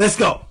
Let's go.